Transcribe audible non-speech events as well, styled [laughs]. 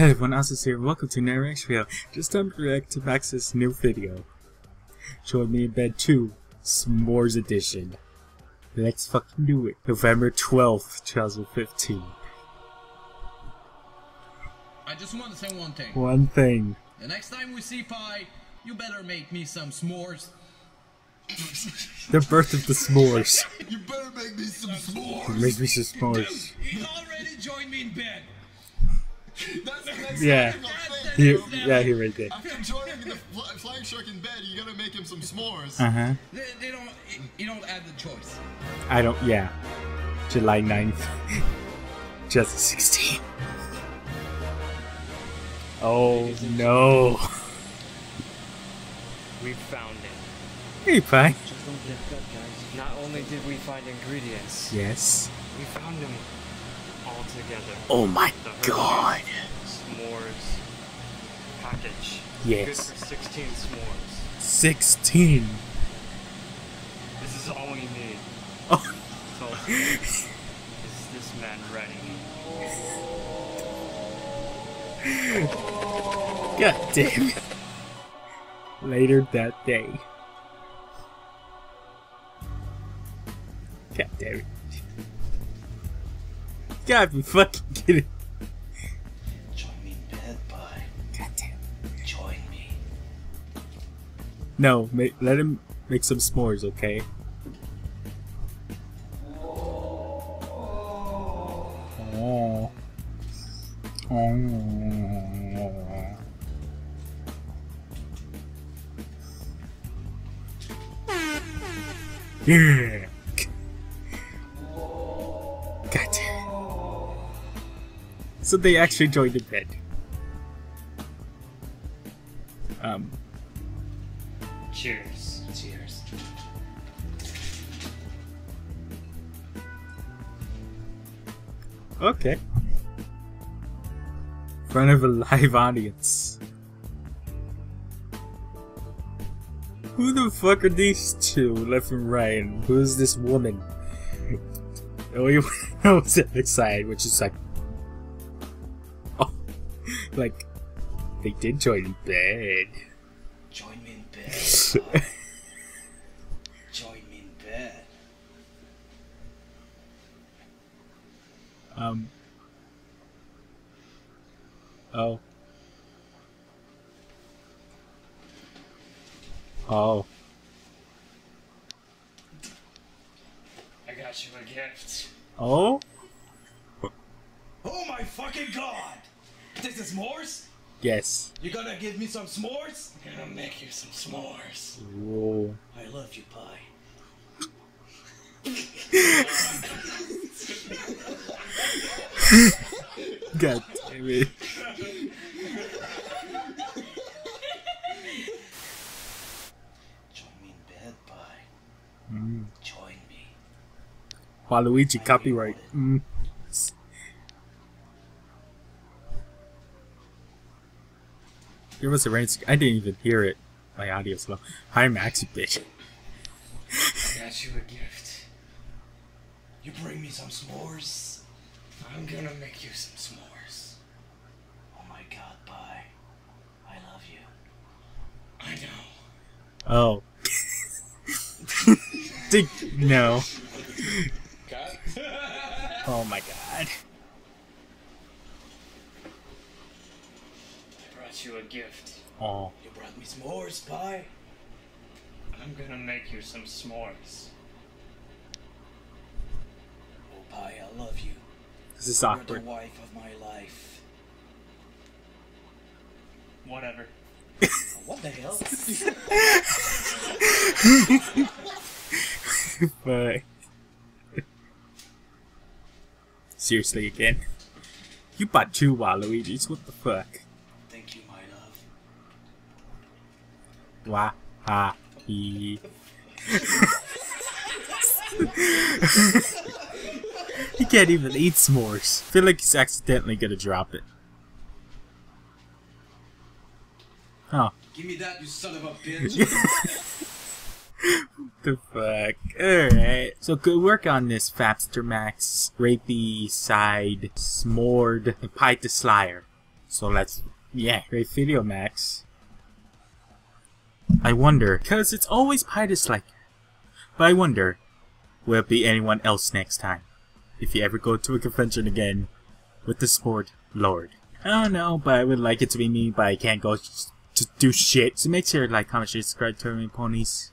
Hey everyone, Austin here, and welcome to Narration. Just time to react to Max's new video. Join me in bed 2, S'mores Edition. Let's fucking do it. November 12th, 2015. I just want to say one thing. One thing. The next time we see Pie, you better make me some s'mores. The birth of the s'mores. [laughs] You better make me some s'mores. Make me some s'mores. He already joined me in bed. That's the next [laughs] Yeah. thing I'm saying. Here, yeah, here right there. After joining the flying shark in bed, you gotta make him some s'mores. Uh huh. They, they don't. You don't add the choice. I don't, yeah. July 9th. 2016. [laughs] Oh no. We found it. Hey, Pie. Just don't get cut, guys. Not only did we find ingredients, Yes. we found them all together. Oh my The Hershey's god. S'mores package. Yes. Good for 16 s'mores. 16. This is all we need. Oh. So, is this man ready? God damn it. Later that day. God damn it. You gotta be fucking kidding. No, make, let him make some s'mores, okay? Oh. Oh. Yeah. So they actually joined the bed. Um, Cheers. Cheers. Okay. In front of a live audience. Who the fuck are these two, left and right? Who is this woman? [laughs] Oh, you [laughs] was excited, which is like, oh, [laughs] like they did join in bed. Join me. Join me in bed. um. Oh. Oh. I got you a gift. Oh. Oh my fucking god! This is s'mores? Yes. You gonna give me some s'mores? I'm gonna make you some s'mores. Whoa. I love you, Pie. [laughs] God damn it. Join me in bed, Pie. Mm. Join me. Waluigi copyright. Mm. There was a rain. I didn't even hear it. My audio's low. Hi, Maxi, bitch. I got you a gift. You bring me some s'mores? I'm gonna make you some s'mores. Oh my god, bye. I love you. I know. Oh. [laughs] Dig- no. Oh my god. I brought you a gift. Oh. You brought me s'mores, Pie? I'm gonna make you some s'mores. Oh, Pie, I love you. This is You're the wife of my life. Whatever. Oh, [laughs] what the hell? [laughs] but. Seriously, again. You bought two Waluigi's, what the fuck? Thank you, my Ha he. [laughs] he can't even eat s'mores. I feel like he's accidentally gonna drop it. Oh, Give me that, you son of a [laughs] bitch. What the fuck. Alright. So good work on this, Master Max. Rapey side, smored, and Pie the Slayer. So let's, yeah, great video, Max. I wonder, because it's always Pirates like But I wonder, will it be anyone else next time? If you ever go to a convention again with the sport Lord. I don't know, but I would like it to be me, but I can't go to do shit. So make sure to like, comment, share, subscribe to me ponies.